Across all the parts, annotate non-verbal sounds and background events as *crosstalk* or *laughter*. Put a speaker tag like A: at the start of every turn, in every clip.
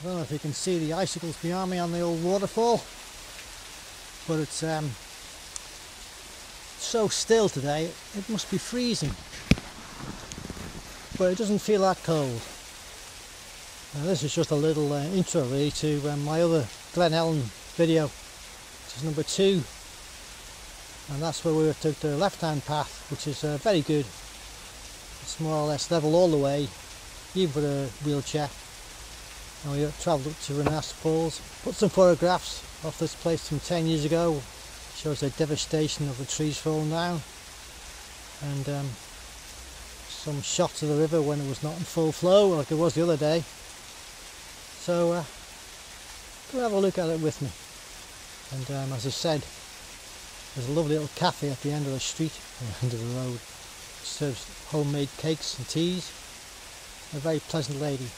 A: I don't know if you can see the icicles behind me on the old waterfall, but it's um, so still today, it must be freezing. But it doesn't feel that cold. Now this is just a little uh, intro really to um, my other Glen Helen video, which is number two. And that's where we took the left hand path, which is uh, very good. It's more or less level all the way, even for a wheelchair. And we travelled up to Rhenass Falls, put some photographs of this place from 10 years ago, shows the devastation of the trees falling down. And um, some shots of the river when it was not in full flow like it was the other day. So uh, come have a look at it with me. And um, as I said, there's a lovely little cafe at the end of the street, at *laughs* the end of the road. It serves homemade cakes and teas. A very pleasant lady.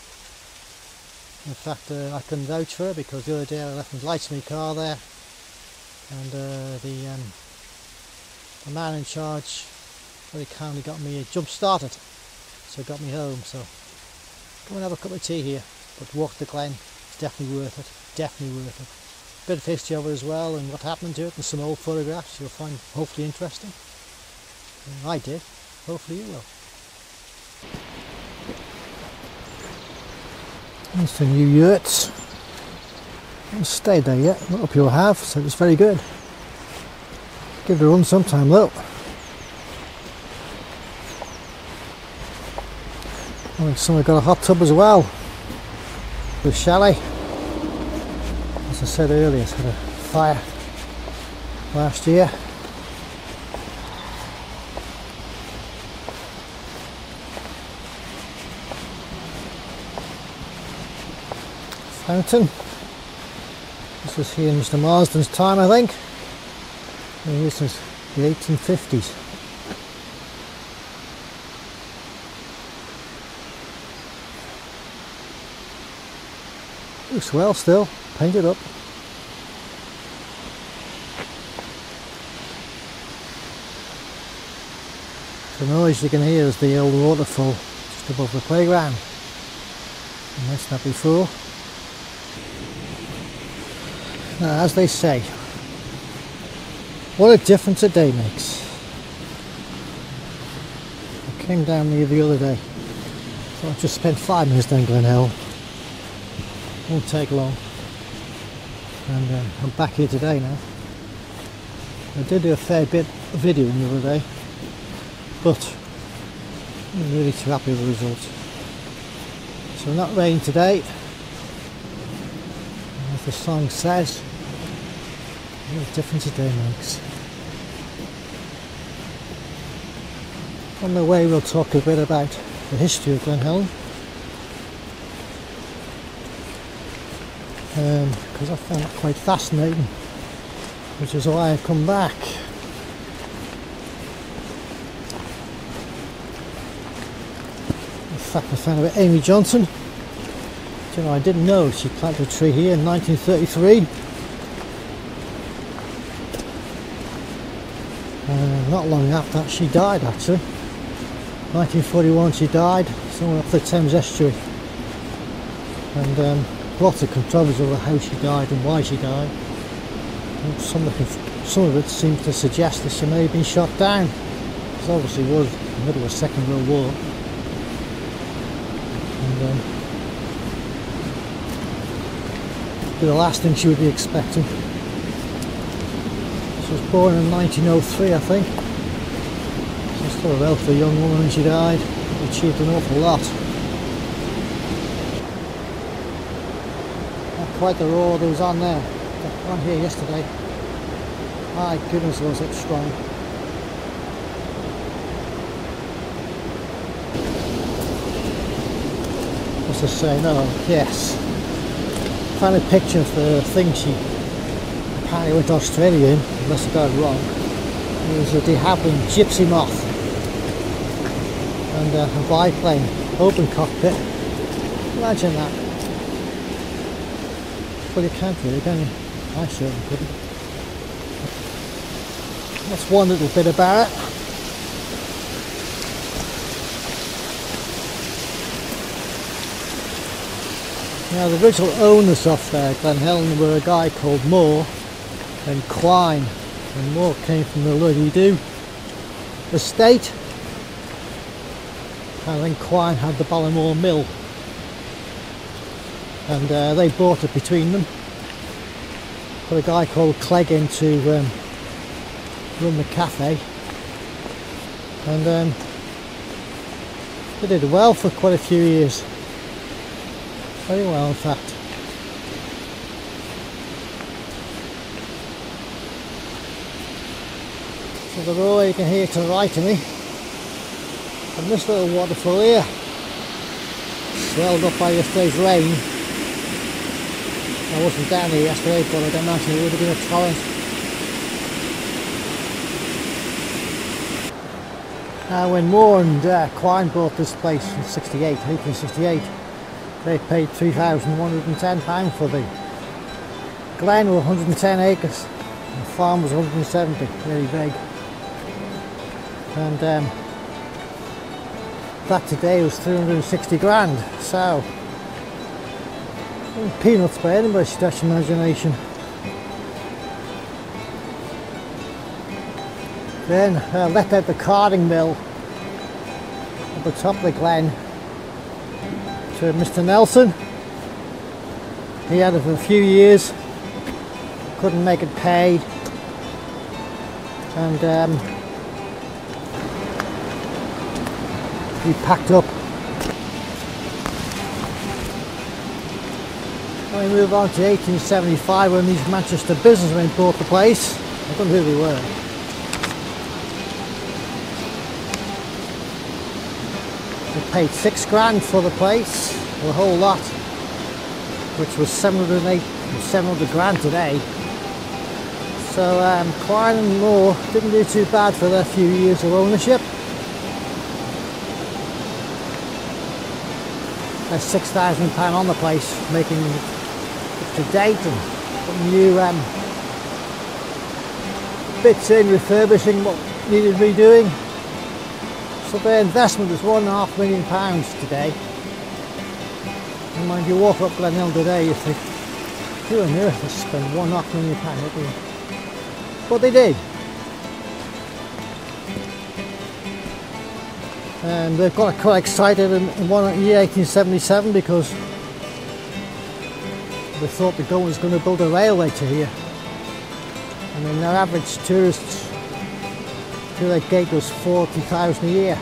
A: In fact, uh, I can vouch for her because the other day I left my lights in my car there, and uh, the um, the man in charge very kindly got me a jump started, so got me home. So come and have a cup of tea here, but walk the Glen. It's definitely worth it. Definitely worth it. Bit of history of it as well, and what happened to it, and some old photographs you'll find hopefully interesting. And I did. Hopefully you will. There's the new yurts. Haven't stayed there yet, not up you have, so it's very good. Give it a run sometime though. Oh, Think someone got a hot tub as well. The chalet. As I said earlier, it's had a fire last year. Fountain. This was here in Mr. Marsden's time, I think. This is the 1850s. Looks well still, painted up. The noise you can hear is the old waterfall just above the playground. And that's not before. Now, as they say, what a difference a day makes. I came down here the other day. So I just spent five minutes down Glen Helen. Won't take long. And uh, I'm back here today now. I did do a fair bit of videoing the other day, but I'm really too happy with the results. So not rain today. As the song says, what a difference a day makes. On the way we'll talk a bit about the history of Glen because um, I found it quite fascinating, which is why I've come back. In fact, I found out Amy Johnson. Do you know, I didn't know she planted a tree here in 1933. Not long after she died actually. 1941 she died, somewhere off the Thames estuary. And um, lots of controversy over how she died and why she died. Some of, it, some of it seems to suggest that she may have been shot down. Because obviously was in the middle of the Second World War. And um, be the last thing she would be expecting. She was born in 1903 I think. She was still a relatively young woman when she died. She Achieved an awful lot. Not quite the roar that was on there on here yesterday my goodness was it strong what's to say no oh, yes found a picture of the thing she apparently went to Australia in unless I got it wrong it was a de Havilland Gipsy Moth and uh, a biplane open cockpit imagine that well, you can't really, can you? I certainly couldn't. That's one little bit about it. Now the original owners of uh, Glen Helen were a guy called Moore and Quine. And Moore came from the Luddy-Doo estate. And then Quine had the Ballymore Mill. And uh, they bought it between them. Put a guy called Clegg in to um, run the cafe. And um, they did well for quite a few years. Very well, in fact. So the road you can hear to the right of me. And this little waterfall here, swelled up by yesterday's rain. I wasn't down here yesterday, but I'd imagine it would have been a torrent. Now when Moore and uh, Quine bought this place in 68, 1868, they paid £3,110 for the glen with 110 acres. The farm was 170, really big. And um, that today was 360 grand, so peanuts by anybody's stretch imagination. Then uh, let out the carding mill at the top of the glen to Mr. Nelson. He had it for a few years, couldn't make it pay, and um, he packed up. We move on to 1875 when these Manchester businessmen bought the place. I don't know who they were. They paid six grand for the place, the whole lot, which was 708, 700 grand today. So um, Quine and Moore didn't do too bad for their few years of ownership. There's six thousand pound on the place, making it to date and new um, bits in, refurbishing what needed redoing. So their investment was one and a half million pounds today. And mind you walk up Glen Helen today, you think, who on earth has spent one and a half million pounds? But they did. And they got quite excited in, in one year 1877 because they thought the government was going to build a railway to here. And then their average tourists to their gate was 40,000 a year.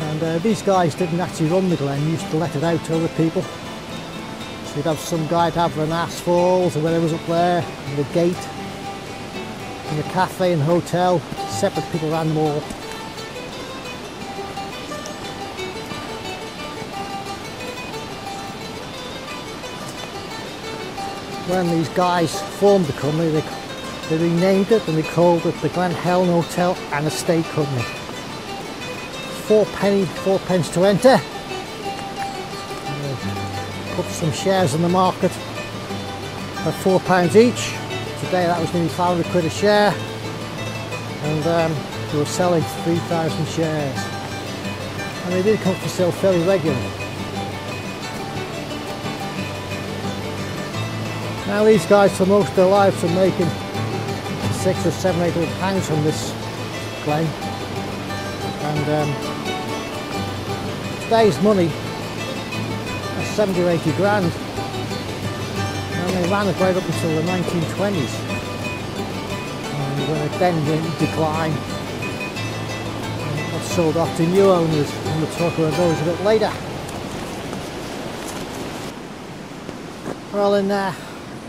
A: And uh, these guys didn't actually run the glen, used to let it out to other people. So you'd have some guy to have an ass falls or whatever's up there, and the gate, and the cafe and hotel, separate people ran them When these guys formed the company, they they renamed it and they called it the Glen Helen Hotel and Estate Company. Four penny, four pence to enter. Put some shares in the market at four pounds each. Today that was nearly 500 quid a share and um, they were selling 3,000 shares. And they did come for sale fairly regularly. Now these guys for most of their lives are making six or seven, eight hundred pounds from this claim. And um, today's money, that's 70 or 80 grand. And they ran it right up until the 1920s. And when it then went in decline, it got sold off to new owners, and we'll talk about those a bit later. We're all in uh,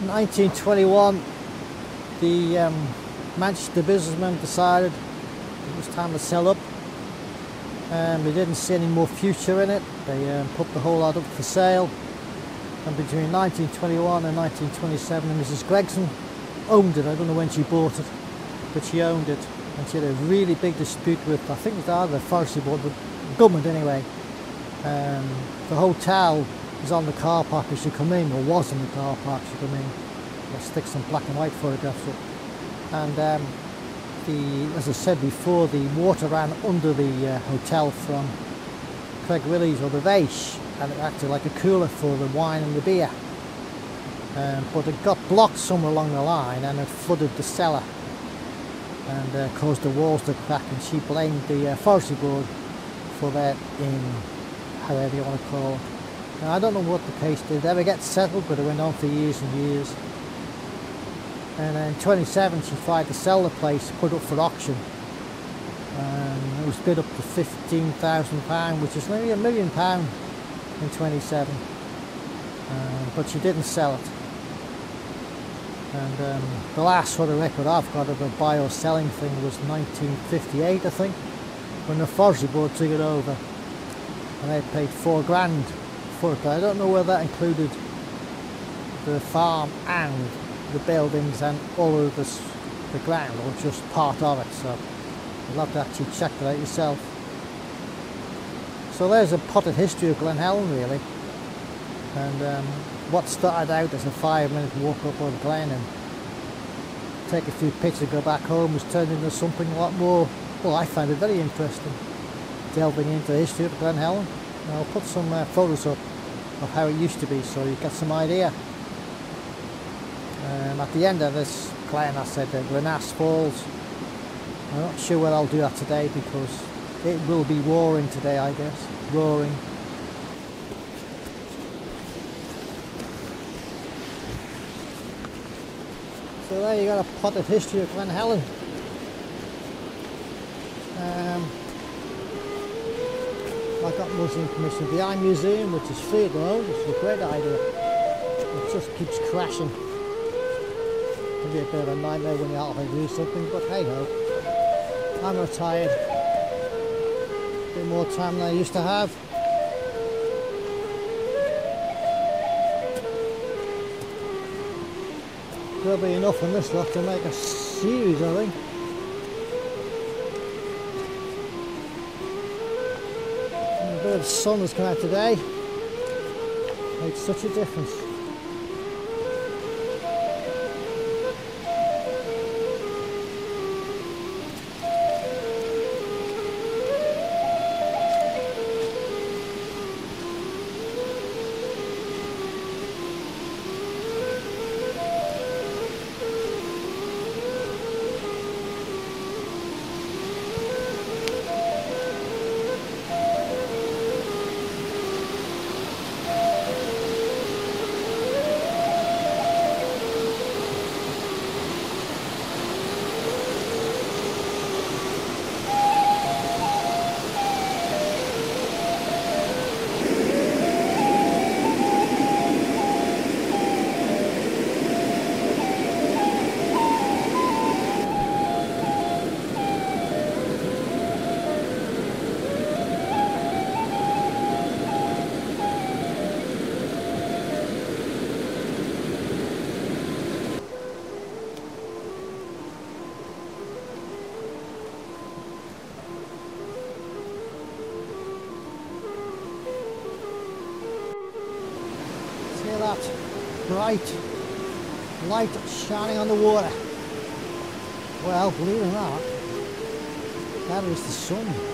A: 1921, the um, Manchester businessmen decided it was time to sell up. Um, they didn't see any more future in it. They um, put the whole lot up for sale. And between 1921 and 1927, Mrs. Gregson owned it. I don't know when she bought it, but she owned it. And she had a really big dispute with, I think it was either the forestry board, but government anyway. Um, the hotel is on the car park as you come in, or was in the car park as you come in. I'll stick some black and white photographs up and um, the, as I said before, the water ran under the uh, hotel from Creg Willey's or the Vase and it acted like a cooler for the wine and the beer. Um, but it got blocked somewhere along the line and it flooded the cellar and uh, caused the walls to crack and she blamed the uh, forestry board for that in however you want to call it. Now, I don't know what the case did. Ever get settled but it went on for years and years. And in 27 she tried to sell the place, put up for auction. And it was bid up to £15,000 which is nearly a million pound in 27 um, but she didn't sell it. And um, the last sort of record I've got of a buy or selling thing was 1958 I think when the forestry board took it over. And they paid four grand I don't know whether that included the farm and the buildings and all of the, the ground or just part of it so you'll have to actually check that out yourself. So there's a potted history of Glen Helen really. And um, what started out as a five minute walk up on the Glen and take a few pictures and go back home has turned into something a lot more well I find it very interesting delving into the history of Glen Helen. I'll put some uh, photos up of how it used to be so you get some idea. Um, at the end of this Glen I said Glenass Falls I'm not sure whether I'll do that today because it will be roaring today I guess. Roaring. So there you got a potted history of Glen Helen. Um, I got Muslim of the iMuseum, which is free at the which is a great idea. It just keeps crashing. Can be a bit of a nightmare when you're out do something, but hey ho. I'm retired. A bit more time than I used to have. There'll be enough in this lot to make a series, I think. Sun has come out today. Makes such a difference. Bright light shining on the water. Well, believe it or not, that is the sun.